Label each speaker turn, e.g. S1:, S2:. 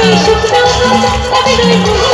S1: bicho, meu santo, é bem